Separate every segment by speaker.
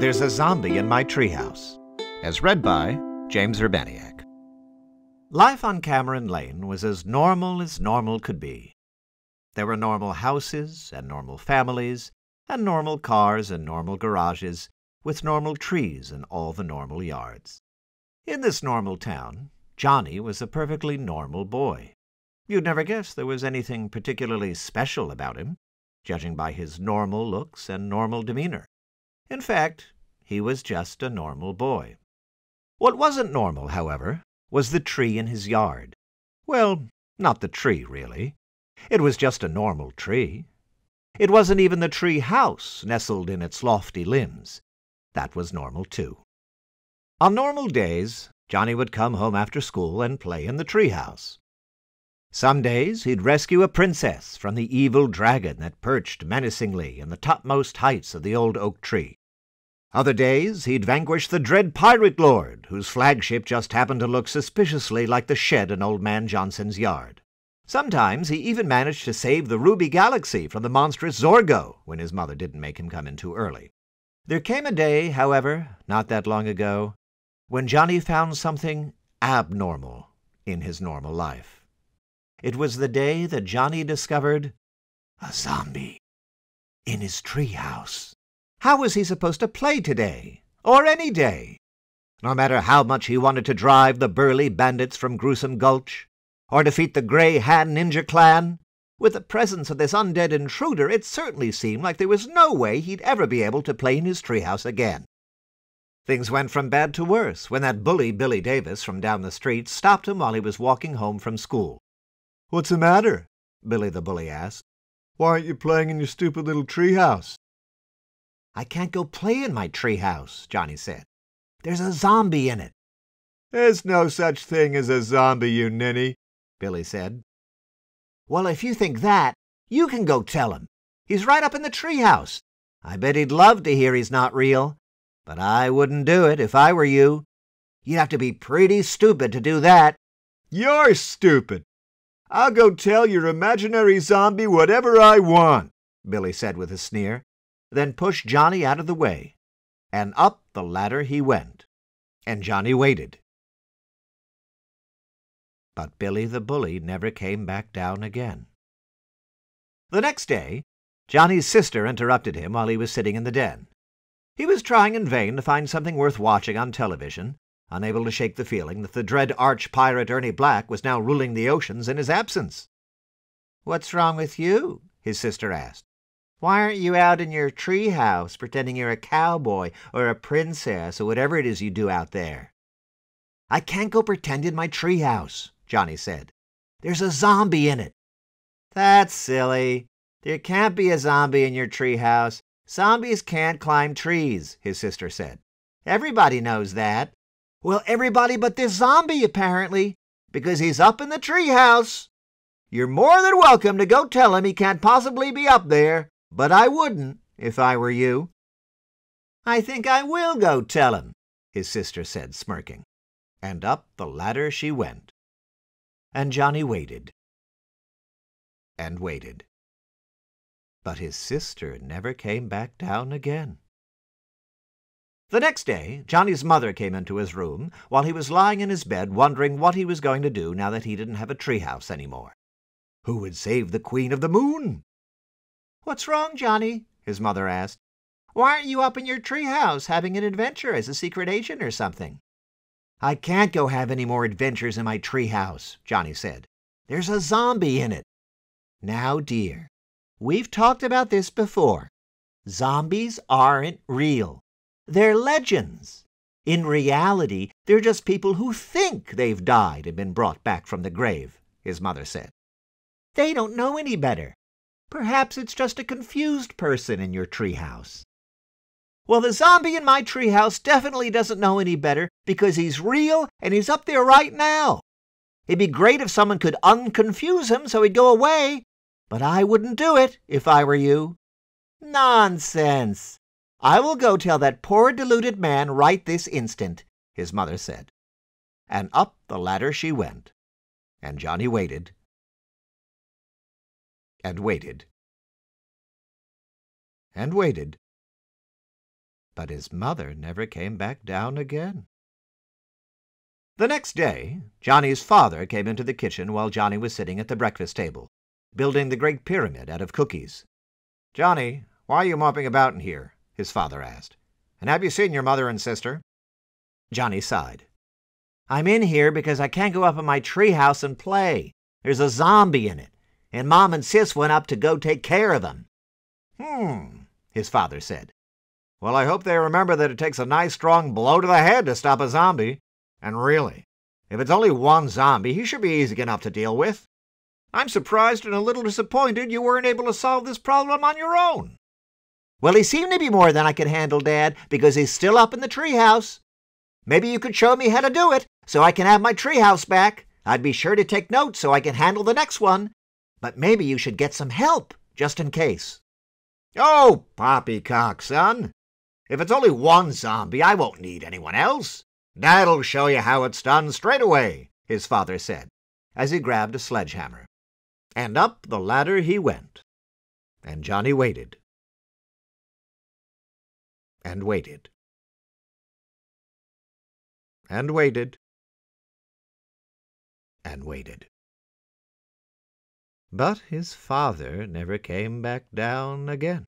Speaker 1: There's a Zombie in My Treehouse, as read by James Urbaniak. Life on Cameron Lane was as normal as normal could be. There were normal houses and normal families and normal cars and normal garages with normal trees in all the normal yards. In this normal town, Johnny was a perfectly normal boy. You'd never guess there was anything particularly special about him, judging by his normal looks and normal demeanor. In fact, he was just a normal boy. What wasn't normal, however, was the tree in his yard. Well, not the tree, really. It was just a normal tree. It wasn't even the tree house nestled in its lofty limbs. That was normal, too. On normal days, Johnny would come home after school and play in the tree house. Some days he'd rescue a princess from the evil dragon that perched menacingly in the topmost heights of the old oak tree. Other days he'd vanquish the dread pirate lord, whose flagship just happened to look suspiciously like the shed in Old Man Johnson's yard. Sometimes he even managed to save the Ruby Galaxy from the monstrous Zorgo when his mother didn't make him come in too early. There came a day, however, not that long ago, when Johnny found something abnormal in his normal life. It was the day that Johnny discovered a zombie in his treehouse. How was he supposed to play today, or any day? No matter how much he wanted to drive the burly bandits from Gruesome Gulch, or defeat the Grey Hand Ninja Clan, with the presence of this undead intruder, it certainly seemed like there was no way he'd ever be able to play in his treehouse again. Things went from bad to worse when that bully Billy Davis from down the street stopped him while he was walking home from school.
Speaker 2: What's the matter? Billy the bully asked. Why aren't you playing in your stupid little treehouse?
Speaker 1: I can't go play in my treehouse, Johnny said. There's a zombie in it.
Speaker 2: There's no such thing as a zombie, you ninny, Billy said.
Speaker 1: Well, if you think that, you can go tell him. He's right up in the treehouse. I bet he'd love to hear he's not real. But I wouldn't do it if I were you. You'd have to be pretty stupid to do that.
Speaker 2: You're stupid. I'll go tell your imaginary zombie whatever I want, Billy said with a sneer,
Speaker 1: then pushed Johnny out of the way, and up the ladder he went, and Johnny waited. But Billy the bully never came back down again. The next day, Johnny's sister interrupted him while he was sitting in the den. He was trying in vain to find something worth watching on television, unable to shake the feeling that the dread arch-pirate Ernie Black was now ruling the oceans in his absence. What's wrong with you? his sister asked. Why aren't you out in your tree house pretending you're a cowboy or a princess or whatever it is you do out there? I can't go pretend in my tree house, Johnny said. There's a zombie in it. That's silly. There can't be a zombie in your tree house. Zombies can't climb trees, his sister said. Everybody knows that. Well, everybody but this zombie, apparently, because he's up in the treehouse. You're more than welcome to go tell him he can't possibly be up there, but I wouldn't if I were you. I think I will go tell him, his sister said, smirking. And up the ladder she went. And Johnny waited. And waited. But his sister never came back down again. The next day, Johnny's mother came into his room while he was lying in his bed wondering what he was going to do now that he didn't have a treehouse any more. Who would save the Queen of the Moon? What's wrong, Johnny? his mother asked. Why aren't you up in your treehouse having an adventure as a secret agent or something? I can't go have any more adventures in my treehouse, Johnny said. There's a zombie in it. Now, dear, we've talked about this before. Zombies aren't real. They're legends. In reality, they're just people who think they've died and been brought back from the grave, his mother said. They don't know any better. Perhaps it's just a confused person in your treehouse. Well, the zombie in my treehouse definitely doesn't know any better because he's real and he's up there right now. It'd be great if someone could unconfuse him so he'd go away, but I wouldn't do it if I were you. Nonsense! I will go tell that poor deluded man right this instant, his mother said. And up the ladder she went, and Johnny waited and waited and waited. but his mother never came back down again. The next day, Johnny's father came into the kitchen while Johnny was sitting at the breakfast table, building the Great Pyramid out of cookies. Johnny, why are you moping about in here? his father asked. And have you seen your mother and sister? Johnny sighed. I'm in here because I can't go up in my treehouse and play. There's a zombie in it, and Mom and Sis went up to go take care of him. Hmm, his father said. Well, I hope they remember that it takes a nice strong blow to the head to stop a zombie. And really, if it's only one zombie, he should be easy enough to deal with. I'm surprised and a little disappointed you weren't able to solve this problem on your own. Well, he seemed to be more than I could handle, Dad, because he's still up in the treehouse. Maybe you could show me how to do it so I can have my treehouse back. I'd be sure to take notes so I can handle the next one. But maybe you should get some help, just in case. Oh, poppycock, son. If it's only one zombie, I won't need anyone else. Dad'll show you how it's done straight away, his father said, as he grabbed a sledgehammer. And up the ladder he went. And Johnny waited. And waited. And waited. And waited. But his father never came back down again.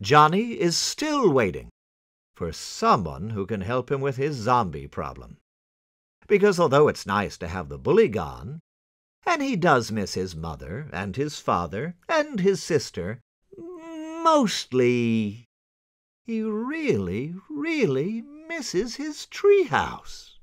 Speaker 1: Johnny is still waiting for someone who can help him with his zombie problem. Because although it's nice to have the bully gone, and he does miss his mother and his father and his sister, mostly he really, really misses his treehouse.